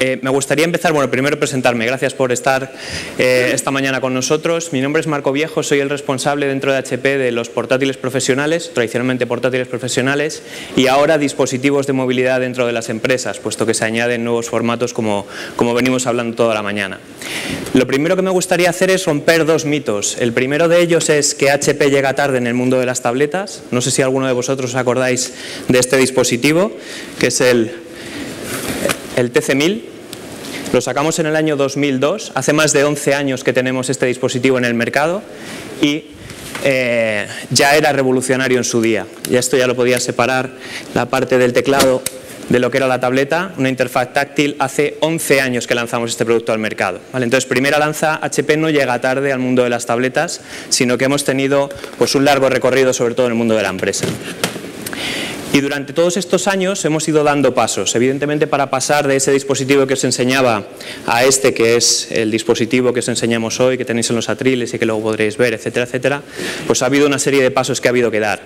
Eh, me gustaría empezar, bueno, primero presentarme. Gracias por estar eh, esta mañana con nosotros. Mi nombre es Marco Viejo, soy el responsable dentro de HP de los portátiles profesionales, tradicionalmente portátiles profesionales, y ahora dispositivos de movilidad dentro de las empresas, puesto que se añaden nuevos formatos como, como venimos hablando toda la mañana. Lo primero que me gustaría hacer es romper dos mitos. El primero de ellos es que HP llega tarde en el mundo de las tabletas. No sé si alguno de vosotros os acordáis de este dispositivo, que es el el TC1000 lo sacamos en el año 2002, hace más de 11 años que tenemos este dispositivo en el mercado y eh, ya era revolucionario en su día. Y esto ya lo podía separar la parte del teclado de lo que era la tableta, una interfaz táctil, hace 11 años que lanzamos este producto al mercado. Entonces, primera lanza, HP no llega tarde al mundo de las tabletas, sino que hemos tenido pues, un largo recorrido, sobre todo en el mundo de la empresa. Y durante todos estos años hemos ido dando pasos, evidentemente para pasar de ese dispositivo que os enseñaba a este que es el dispositivo que os enseñamos hoy, que tenéis en los atriles y que luego podréis ver, etcétera, etcétera, pues ha habido una serie de pasos que ha habido que dar.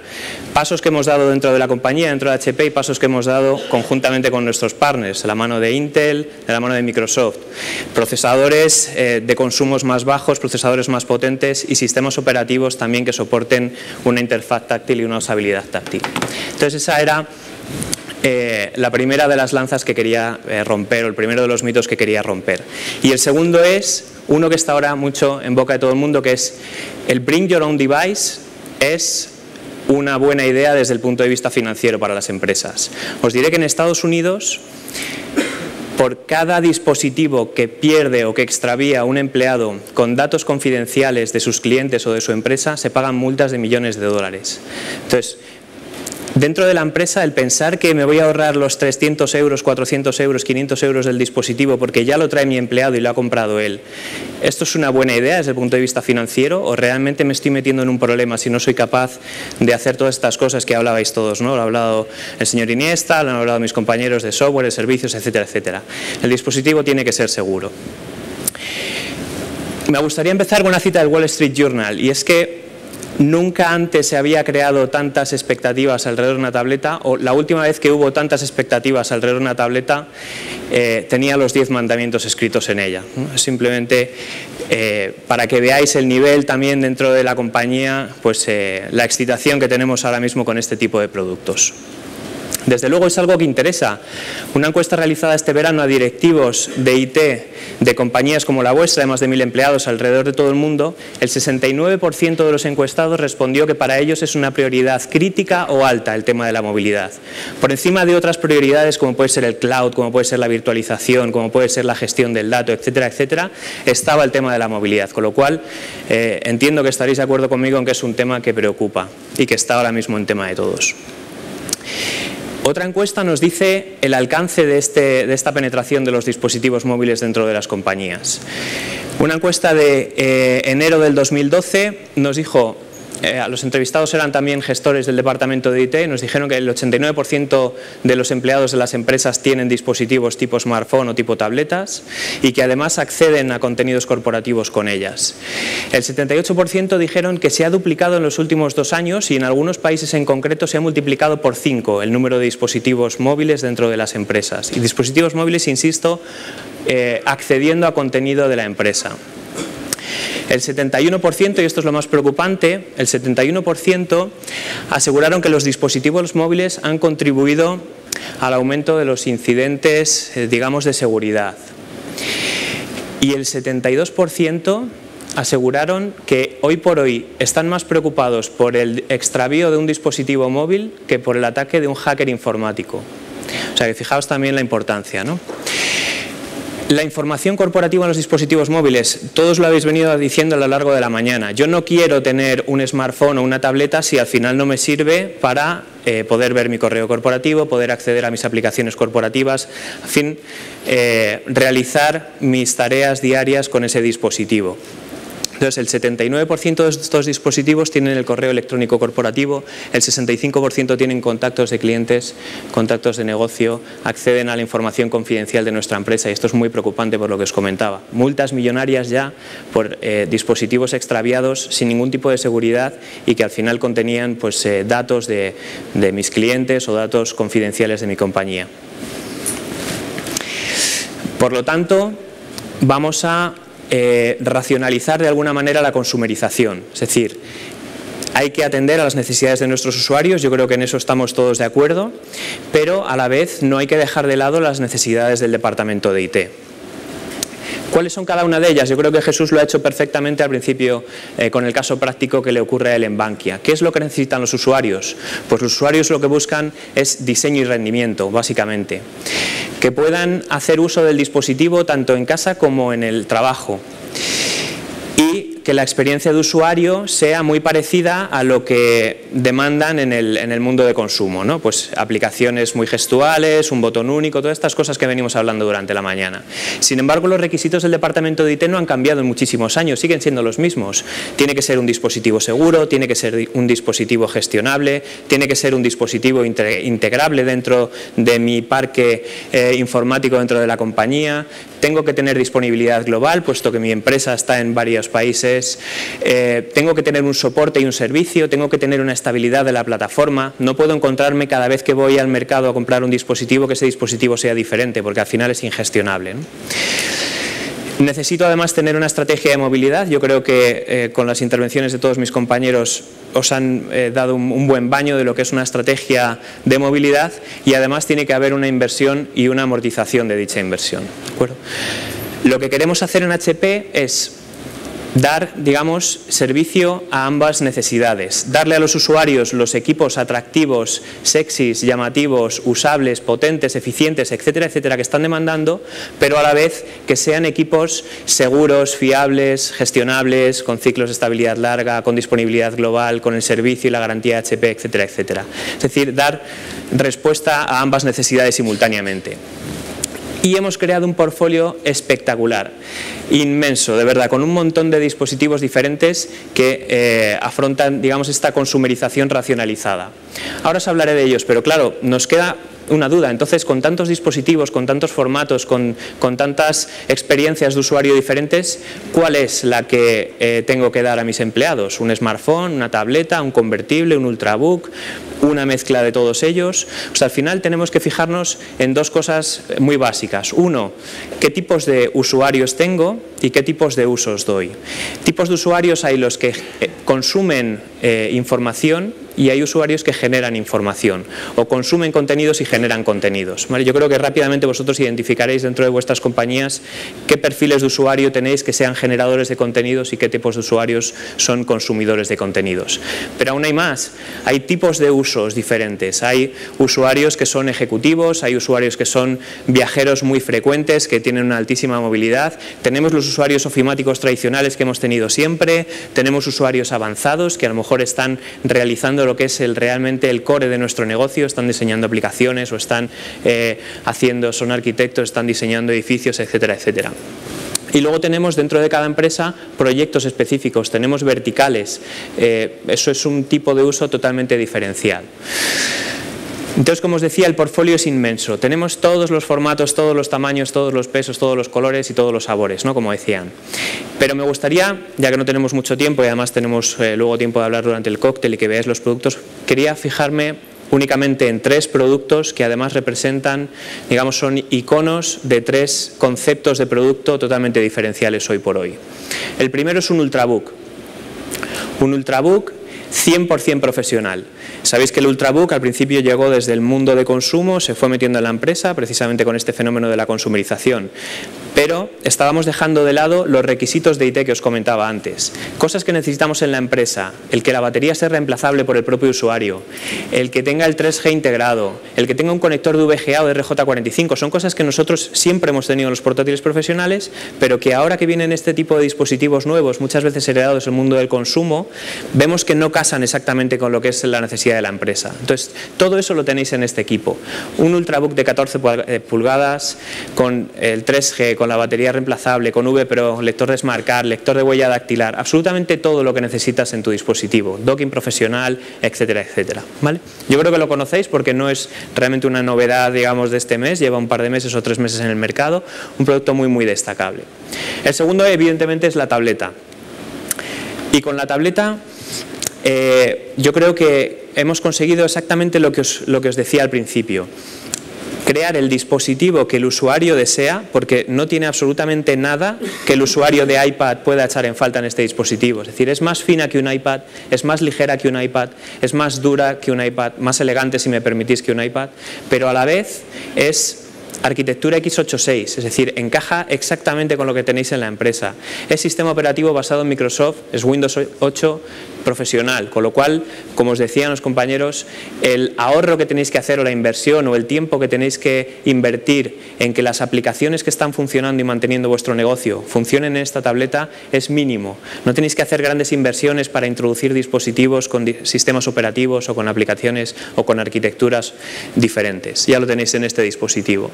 Pasos que hemos dado dentro de la compañía, dentro de HP y pasos que hemos dado conjuntamente con nuestros partners, de la mano de Intel, de la mano de Microsoft. Procesadores eh, de consumos más bajos, procesadores más potentes y sistemas operativos también que soporten una interfaz táctil y una usabilidad táctil. Entonces era eh, la primera de las lanzas que quería eh, romper, o el primero de los mitos que quería romper. Y el segundo es uno que está ahora mucho en boca de todo el mundo, que es el Bring Your Own Device es una buena idea desde el punto de vista financiero para las empresas. Os diré que en Estados Unidos, por cada dispositivo que pierde o que extravía un empleado con datos confidenciales de sus clientes o de su empresa, se pagan multas de millones de dólares. Entonces, Dentro de la empresa, el pensar que me voy a ahorrar los 300 euros, 400 euros, 500 euros del dispositivo porque ya lo trae mi empleado y lo ha comprado él, ¿esto es una buena idea desde el punto de vista financiero o realmente me estoy metiendo en un problema si no soy capaz de hacer todas estas cosas que hablabais todos? ¿no? Lo ha hablado el señor Iniesta, lo han hablado mis compañeros de software, de servicios, etcétera, etcétera. El dispositivo tiene que ser seguro. Me gustaría empezar con una cita del Wall Street Journal y es que Nunca antes se había creado tantas expectativas alrededor de una tableta, o la última vez que hubo tantas expectativas alrededor de una tableta eh, tenía los diez mandamientos escritos en ella. Simplemente eh, para que veáis el nivel también dentro de la compañía, pues eh, la excitación que tenemos ahora mismo con este tipo de productos. Desde luego es algo que interesa. Una encuesta realizada este verano a directivos de IT de compañías como la vuestra, de más de mil empleados alrededor de todo el mundo, el 69% de los encuestados respondió que para ellos es una prioridad crítica o alta el tema de la movilidad. Por encima de otras prioridades como puede ser el cloud, como puede ser la virtualización, como puede ser la gestión del dato, etcétera, etcétera, estaba el tema de la movilidad. Con lo cual, eh, entiendo que estaréis de acuerdo conmigo en que es un tema que preocupa y que está ahora mismo en tema de todos. Otra encuesta nos dice el alcance de, este, de, esta penetración de los dispositivos móviles dentro de las compañías. Una encuesta de eh, enero del 2012 nos dijo eh, los entrevistados eran también gestores del departamento de IT, nos dijeron que el 89% de los empleados de las empresas tienen dispositivos tipo smartphone o tipo tabletas y que además acceden a contenidos corporativos con ellas. El 78% dijeron que se ha duplicado en los últimos dos años y en algunos países en concreto se ha multiplicado por cinco el número de dispositivos móviles dentro de las empresas. Y dispositivos móviles, insisto, eh, accediendo a contenido de la empresa. El 71%, y esto es lo más preocupante, el 71% aseguraron que los dispositivos móviles han contribuido al aumento de los incidentes, eh, digamos, de seguridad. Y el 72% aseguraron que hoy por hoy están más preocupados por el extravío de un dispositivo móvil que por el ataque de un hacker informático. O sea que fijaos también la importancia, ¿no? La información corporativa en los dispositivos móviles, todos lo habéis venido diciendo a lo largo de la mañana. Yo no quiero tener un smartphone o una tableta si al final no me sirve para eh, poder ver mi correo corporativo, poder acceder a mis aplicaciones corporativas, en fin, eh, realizar mis tareas diarias con ese dispositivo. Entonces, el 79% de estos dispositivos tienen el correo electrónico corporativo, el 65% tienen contactos de clientes, contactos de negocio, acceden a la información confidencial de nuestra empresa y esto es muy preocupante por lo que os comentaba. Multas millonarias ya por eh, dispositivos extraviados sin ningún tipo de seguridad y que al final contenían pues, eh, datos de mis clientes o datos confidenciales de mi compañía. Por lo tanto, vamos a eh, racionalizar de alguna manera la consumerización, es decir, hay que atender a las necesidades de nuestros usuarios, yo creo que en eso estamos todos de acuerdo, pero a la vez no hay que dejar de lado las necesidades del departamento de IT. ¿Cuáles son cada una de ellas? Yo creo que Jesús lo ha hecho perfectamente al principio eh, con el caso práctico que le ocurre a él en Bankia. ¿Qué es lo que necesitan los usuarios? Pues los usuarios lo que buscan es diseño y rendimiento, básicamente. Que puedan hacer uso del dispositivo tanto en casa como en el trabajo. Que la experiencia de usuario sea muy parecida a lo que demandan en el, en el mundo de consumo, ¿no? pues aplicaciones muy gestuales, un botón único, todas estas cosas que venimos hablando durante la mañana. Sin embargo, los requisitos del departamento de IT no han cambiado en muchísimos años, siguen siendo los mismos. Tiene que ser un dispositivo seguro, tiene que ser un dispositivo gestionable, tiene que ser un dispositivo integrable dentro de mi parque eh, informático dentro de la compañía, tengo que tener disponibilidad global, puesto que mi empresa está en varios países, eh, tengo que tener un soporte y un servicio, tengo que tener una estabilidad de la plataforma, no puedo encontrarme cada vez que voy al mercado a comprar un dispositivo que ese dispositivo sea diferente, porque al final es ingestionable. Necesito además tener una estrategia de movilidad. Yo creo que eh, con las intervenciones de todos mis compañeros os han eh, dado un, buen baño de lo que es una estrategia de movilidad y además tiene que haber una inversión y una amortización de dicha inversión. Lo que queremos hacer en HP es dar, digamos, servicio a ambas necesidades, darle a los usuarios los equipos atractivos, sexys, llamativos, usables, potentes, eficientes, etcétera, etcétera, que están demandando, pero a la vez que sean equipos seguros, fiables, gestionables, con ciclos de estabilidad larga, con disponibilidad global, con el servicio y la garantía HP, etcétera, etcétera. Es decir, dar respuesta a ambas necesidades simultáneamente y hemos creado un portfolio espectacular, inmenso, de verdad, con un montón de dispositivos diferentes que eh, afrontan, digamos, esta consumerización racionalizada. Ahora os hablaré de ellos, pero claro, nos queda una duda. Entonces, con tantos dispositivos, con tantos formatos, con, tantas experiencias de usuario diferentes, ¿cuál es la que eh, tengo que dar a mis empleados? ¿Un smartphone, una tableta, un convertible, un ultrabook, una mezcla de todos ellos? O sea, al final tenemos que fijarnos en dos cosas muy básicas. Uno, ¿qué tipos de usuarios tengo y qué tipos de usos doy? Tipos de usuarios hay los que eh, consumen eh, información y hay usuarios que generan información o consumen contenidos y generan contenidos. Yo creo que rápidamente vosotros identificaréis dentro de vuestras compañías qué perfiles de usuario tenéis que sean generadores de contenidos y qué tipos de usuarios son consumidores de contenidos. Pero aún hay más, hay tipos de usos diferentes. Hay usuarios que son ejecutivos, hay usuarios que son viajeros muy frecuentes, que tienen una altísima movilidad. Tenemos los usuarios ofimáticos tradicionales que hemos tenido siempre, tenemos usuarios avanzados que a lo mejor están realizando lo que es el, realmente el core de nuestro negocio, están diseñando aplicaciones o están eh, haciendo, son arquitectos, están diseñando edificios, etcétera, etcétera. Y luego tenemos dentro de cada empresa proyectos específicos, tenemos verticales, eh, eso es un tipo de uso totalmente diferencial. Entonces, como os decía, el portfolio es inmenso. Tenemos todos los formatos, todos los tamaños, todos los pesos, todos los colores y todos los sabores, ¿no? como decían. Pero me gustaría, ya que no tenemos mucho tiempo y además tenemos eh, luego tiempo de hablar durante el cóctel y que veáis los productos, quería fijarme únicamente en tres productos que además representan, digamos, son iconos de tres conceptos de producto totalmente diferenciales hoy por hoy. El primero es un Ultrabook. Un Ultrabook 100% profesional. Sabéis que el Ultrabook al principio llegó desde el mundo de consumo, se fue metiendo en la empresa precisamente con este fenómeno de la consumerización pero estábamos dejando de lado los requisitos de IT que os comentaba antes. Cosas que necesitamos en la empresa, el que la batería sea reemplazable por el propio usuario, el que tenga el 3G integrado, el que tenga un conector de VGA o de RJ45, son cosas que nosotros siempre hemos tenido en los portátiles profesionales, pero que ahora que vienen este tipo de dispositivos nuevos, muchas veces heredados del mundo del consumo, vemos que no casan exactamente con lo que es la necesidad de la empresa. Entonces, todo eso lo tenéis en este equipo. Un Ultrabook de 14 eh, pulgadas con el 3G, con la batería reemplazable, con VPRO, lector de Smart Card, lector de huella dactilar, absolutamente todo lo que necesitas en tu dispositivo, docking profesional, etcétera, etcétera. ¿vale? Yo creo que lo conocéis porque no es realmente una novedad, digamos, de este mes, lleva un par de meses o tres meses en el mercado, un producto muy, muy destacable. El segundo, evidentemente, es la tableta. Y con la tableta eh, yo creo que hemos conseguido exactamente lo que, os, lo que os decía al principio crear el dispositivo que el usuario desea, porque no tiene absolutamente nada que el usuario de iPad pueda echar en falta en este dispositivo. Es decir, es más fina que un iPad, es más ligera que un iPad, es más dura que un iPad, más elegante si me permitís que un iPad, pero a la vez es arquitectura x86, es decir, encaja exactamente con lo que tenéis en la empresa. Es sistema operativo basado en Microsoft, es Windows 8 profesional, con lo cual, como os decían los compañeros, el ahorro que tenéis que hacer o la inversión o el tiempo que tenéis que invertir en que las aplicaciones que están funcionando y manteniendo vuestro negocio funcionen en esta tableta es mínimo. No tenéis que hacer grandes inversiones para introducir dispositivos con sistemas operativos o con aplicaciones o con arquitecturas diferentes. Ya lo tenéis en este dispositivo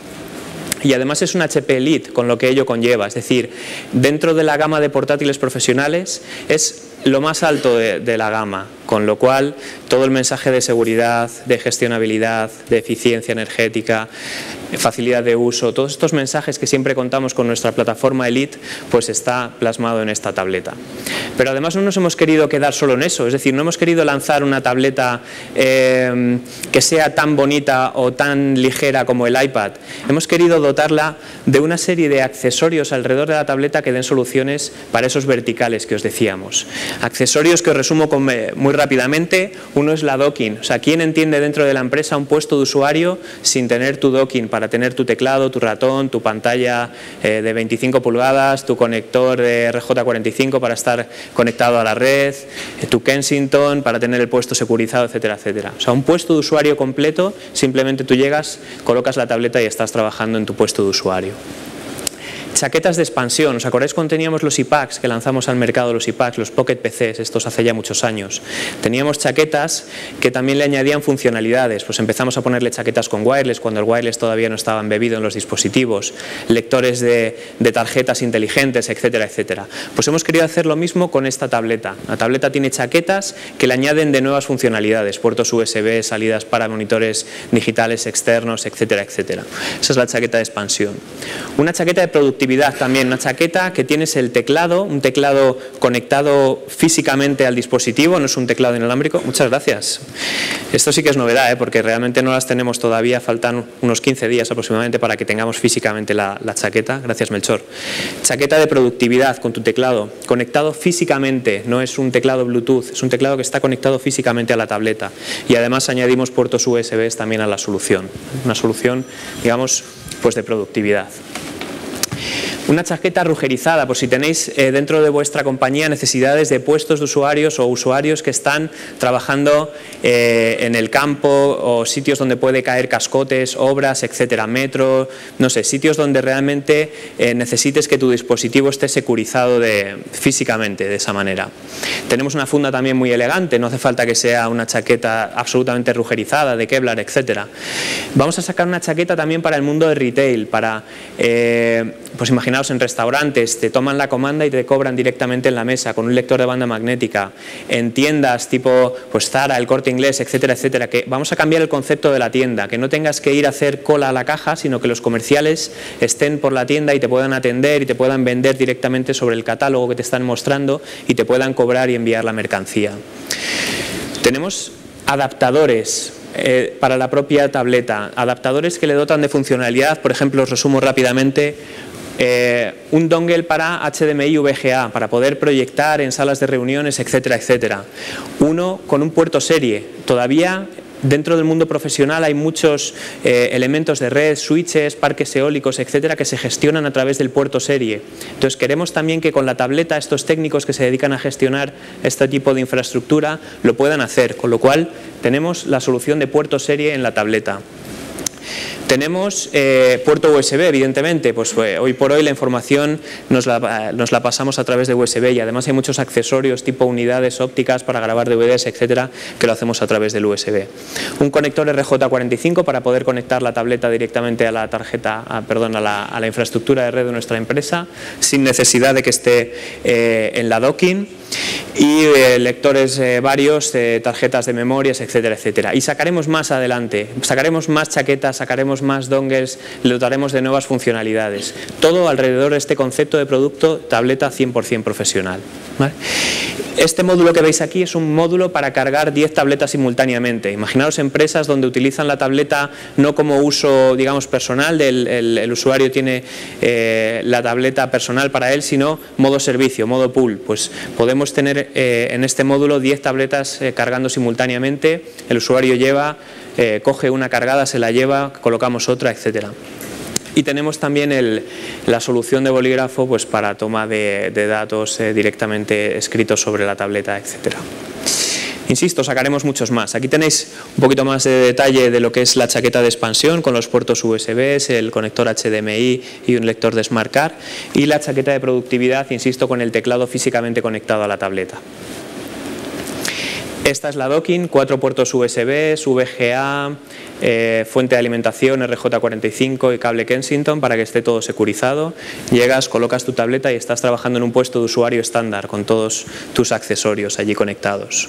y además es un HP Elite con lo que ello conlleva, es decir, dentro de la gama de portátiles profesionales es lo más alto de, la gama, con lo cual todo el mensaje de seguridad, de gestionabilidad, de eficiencia energética, facilidad de uso, todos estos mensajes que siempre contamos con nuestra plataforma Elite, pues está plasmado en esta tableta. Pero además no nos hemos querido quedar solo en eso, es decir, no hemos querido lanzar una tableta eh, que sea tan bonita o tan ligera como el iPad. Hemos querido dotarla de una serie de accesorios alrededor de la tableta que den soluciones para esos verticales que os decíamos. Accesorios que os resumo eh, muy rápidamente. Uno es la docking, o sea, ¿quién entiende dentro de la empresa un puesto de usuario sin tener tu docking? para tener tu teclado, tu ratón, tu pantalla eh, de 25 pulgadas, tu conector de RJ45 para estar conectado a la red, eh, tu Kensington para tener el puesto securizado, etcétera, etcétera. O sea, un puesto de usuario completo, simplemente tú llegas, colocas la tableta y estás trabajando en tu puesto de usuario. Chaquetas de expansión, ¿os acordáis cuando teníamos los iPads que lanzamos al mercado, los iPads, los Pocket PCs, estos hace ya muchos años? Teníamos chaquetas que también le añadían funcionalidades, pues empezamos a ponerle chaquetas con wireless cuando el wireless todavía no estaba embebido en los dispositivos, lectores de, tarjetas inteligentes, etcétera, etcétera. Pues hemos querido hacer lo mismo con esta tableta. La tableta tiene chaquetas que le añaden de nuevas funcionalidades, puertos USB, salidas para monitores digitales externos, etcétera, etcétera. Esa es la chaqueta de expansión. Una chaqueta de productividad también, una chaqueta que tienes el teclado, un teclado conectado físicamente al dispositivo, no es un teclado inalámbrico. Muchas gracias. Esto sí que es novedad, ¿eh? porque realmente no las tenemos todavía, faltan unos 15 días aproximadamente para que tengamos físicamente la, la chaqueta. Gracias, Melchor. Chaqueta de productividad con tu teclado, conectado físicamente, no es un teclado Bluetooth, es un teclado que está conectado físicamente a la tableta. Y además añadimos puertos USB también a la solución. Una solución, digamos, pues de productividad. Una chaqueta rugerizada, por si tenéis eh, dentro de vuestra compañía necesidades de puestos de usuarios o usuarios que están trabajando eh, en el campo o sitios donde puede caer cascotes, obras, etcétera, metro, no sé, sitios donde realmente eh, necesites que tu dispositivo esté securizado físicamente de esa manera. Tenemos una funda también muy elegante, no hace falta que sea una chaqueta absolutamente rugerizada, de Kevlar, etcétera. Vamos a sacar una chaqueta también para el mundo de retail, para, pues imaginar en restaurantes, te toman la comanda y te cobran directamente en la mesa con un lector de banda magnética, en tiendas tipo pues Zara, el Corte Inglés, etcétera, etcétera, que vamos a cambiar el concepto de la tienda, que no tengas que ir a hacer cola a la caja, sino que los comerciales estén por la tienda y te puedan atender y te puedan vender directamente sobre el catálogo que te están mostrando y te puedan cobrar y enviar la mercancía. Tenemos adaptadores eh, para la propia tableta, adaptadores que le dotan de funcionalidad, por ejemplo, os resumo rápidamente, eh, un dongle para HDMI VGA, para poder proyectar en salas de reuniones, etcétera, etcétera. Uno con un puerto serie. Todavía Dentro del mundo profesional hay muchos eh, elementos de red, switches, parques eólicos, etcétera, que se gestionan a través del puerto serie. Entonces, queremos también que con la tableta estos técnicos que se dedican a gestionar este tipo de infraestructura lo puedan hacer, con lo cual tenemos la solución de puerto serie en la tableta. Tenemos eh, puerto USB, evidentemente, pues hoy por hoy la información nos la, nos la, pasamos a través de USB y además hay muchos accesorios tipo unidades ópticas para grabar DVDs, etcétera, que lo hacemos a través del USB. Un conector RJ45 para poder conectar la tableta directamente a la tarjeta, perdón, a la, infraestructura de red de nuestra empresa sin necesidad de que esté eh, en la docking y eh, lectores eh, varios, eh, tarjetas de memorias, etcétera, etcétera. Y sacaremos más adelante, sacaremos más chaquetas, sacaremos más dongles, le dotaremos de nuevas funcionalidades. Todo alrededor de este concepto de producto tableta 100% profesional. Este módulo que veis aquí es un módulo para cargar 10 tabletas simultáneamente. Imaginaos empresas donde utilizan la tableta no como uso, digamos, personal, el, usuario tiene la tableta personal para él, sino modo servicio, modo pool. Pues podemos tener eh, en este módulo 10 tabletas eh, cargando simultáneamente, el usuario lleva, eh, coge una cargada, se la lleva, colocamos otra, etcétera. Y tenemos también la solución de bolígrafo pues, para toma de, datos directamente escritos sobre la tableta, etcétera. Insisto, sacaremos muchos más. Aquí tenéis un poquito más de detalle de lo que es la chaqueta de expansión con los puertos USB, el conector HDMI y un lector de Smart y la chaqueta de productividad, insisto, con el teclado físicamente conectado a la tableta. Esta es la docking, cuatro puertos USB, VGA, eh, fuente de alimentación RJ45 y cable Kensington para que esté todo securizado. Llegas, colocas tu tableta y estás trabajando en un puesto de usuario estándar con todos tus accesorios allí conectados.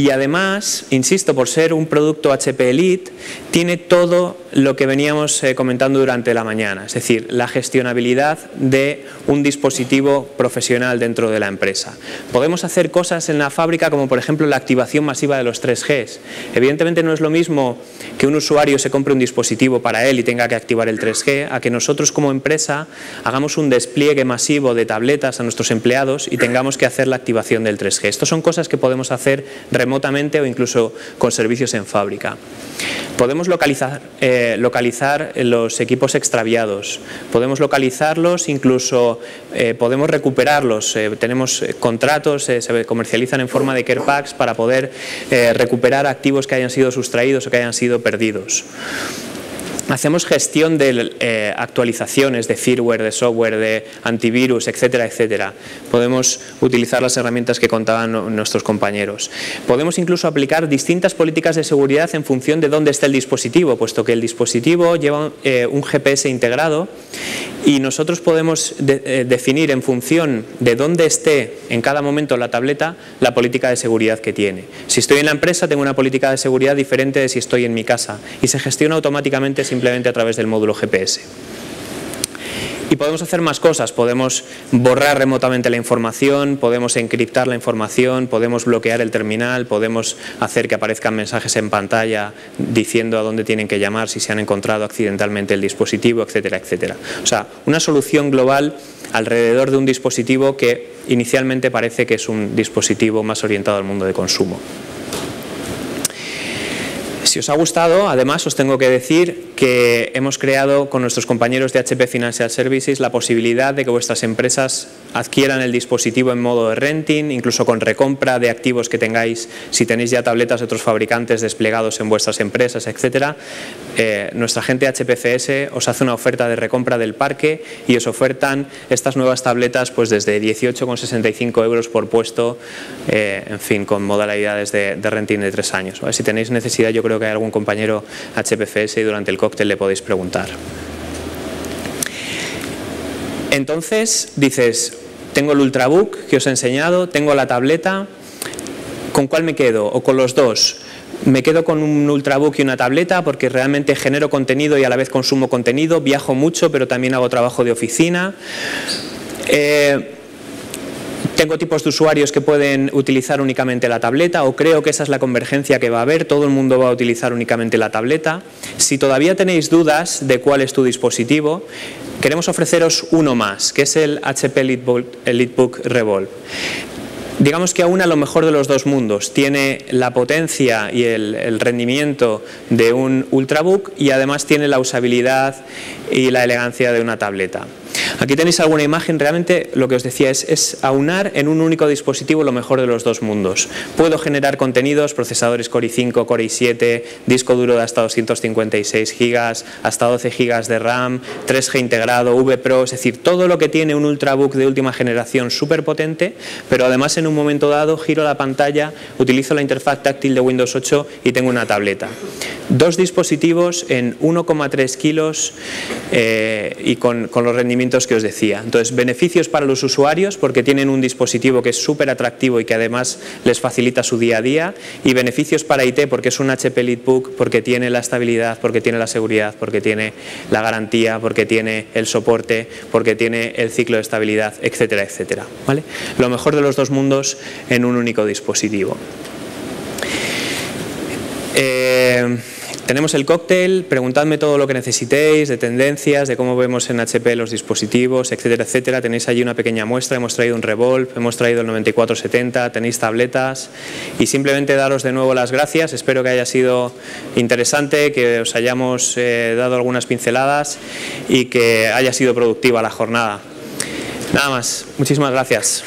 Y además, insisto, por ser un producto HP Elite, tiene todo lo que veníamos eh, comentando durante la mañana, es decir, la gestionabilidad de un dispositivo profesional dentro de la empresa. Podemos hacer cosas en la fábrica como por ejemplo la activación masiva de los 3Gs. Evidentemente no es lo mismo que un usuario se compre un dispositivo para él y tenga que activar el 3G, a que nosotros como empresa hagamos un despliegue masivo de tabletas a nuestros empleados y tengamos que hacer la activación del 3G. Estas son cosas que podemos hacer remotamente o incluso con servicios en fábrica. Podemos localizar, eh, localizar los equipos extraviados, podemos localizarlos, incluso eh, podemos recuperarlos. Eh, tenemos contratos, se comercializan en forma de care packs para poder recuperar activos que hayan sido sustraídos o que hayan sido perdidos. Hacemos gestión de eh, actualizaciones de firmware, de software, de antivirus, etcétera, etcétera. Podemos utilizar las herramientas que contaban nuestros compañeros. Podemos incluso aplicar distintas políticas de seguridad en función de dónde está el dispositivo, puesto que el dispositivo lleva eh, un GPS integrado y nosotros podemos eh, definir en función de dónde esté en cada momento la tableta la política de seguridad que tiene. Si estoy en la empresa tengo una política de seguridad diferente de si estoy en mi casa y se gestiona automáticamente sin simplemente a través del módulo GPS. Y podemos hacer más cosas, podemos borrar remotamente la información, podemos encriptar la información, podemos bloquear el terminal, podemos hacer que aparezcan mensajes en pantalla diciendo a dónde tienen que llamar si se han encontrado accidentalmente el dispositivo, etcétera, etcétera. O sea, una solución global alrededor de un dispositivo que inicialmente parece que es un dispositivo más orientado al mundo de consumo. Si os ha gustado, además os tengo que decir que hemos creado con nuestros compañeros de HP Financial Services la posibilidad de que vuestras empresas adquieran el dispositivo en modo de renting, incluso con recompra de activos que tengáis, si tenéis ya tabletas de otros fabricantes desplegados en vuestras empresas, etcétera. Eh, nuestra gente HPCS os hace una oferta de recompra del parque y os ofertan estas nuevas tabletas pues desde 18,65 euros por puesto, eh, en fin, con modalidades de, renting de tres años. Si tenéis necesidad, yo creo que hay algún compañero HPFS y durante el cóctel le podéis preguntar. Entonces dices, tengo el Ultrabook que os he enseñado, tengo la tableta, ¿con cuál me quedo? ¿O con los dos? Me quedo con un Ultrabook y una tableta porque realmente genero contenido y a la vez consumo contenido, viajo mucho pero también hago trabajo de oficina. Eh, tengo tipos de usuarios que pueden utilizar únicamente la tableta o creo que esa es la convergencia que va a haber, todo el mundo va a utilizar únicamente la tableta. Si todavía tenéis dudas de cuál es tu dispositivo, queremos ofreceros uno más, que es el HP EliteBook Revolve digamos que aún a lo mejor de los dos mundos. Tiene la potencia y el, rendimiento de un Ultrabook y además tiene la usabilidad y la elegancia de una tableta. Aquí tenéis alguna imagen, realmente lo que os decía es, aunar en un único dispositivo lo mejor de los dos mundos. Puedo generar contenidos, procesadores Core i5, Core i7, disco duro de hasta 256 GB, hasta 12 GB de RAM, 3G integrado, VPRO, es decir, todo lo que tiene un Ultrabook de última generación súper potente, pero además en un momento dado giro la pantalla, utilizo la interfaz táctil de Windows 8 y tengo una tableta. Dos dispositivos en 1,3 kilos eh, y con, con los rendimientos que os decía. Entonces, beneficios para los usuarios porque tienen un dispositivo que es súper atractivo y que además les facilita su día a día y beneficios para IT porque es un HP EliteBook, porque tiene la estabilidad, porque tiene la seguridad, porque tiene la garantía, porque tiene el soporte, porque tiene el ciclo de estabilidad, etcétera, etcétera. ¿vale? Lo mejor de los dos mundos en un único dispositivo. Eh, tenemos el cóctel, preguntadme todo lo que necesitéis, de tendencias, de cómo vemos en HP los dispositivos, etcétera, etcétera. Tenéis allí una pequeña muestra, hemos traído un Revolve, hemos traído el 9470, tenéis tabletas y simplemente daros de nuevo las gracias. Espero que haya sido interesante, que os hayamos eh, dado algunas pinceladas y que haya sido productiva la jornada. Nada más, muchísimas gracias.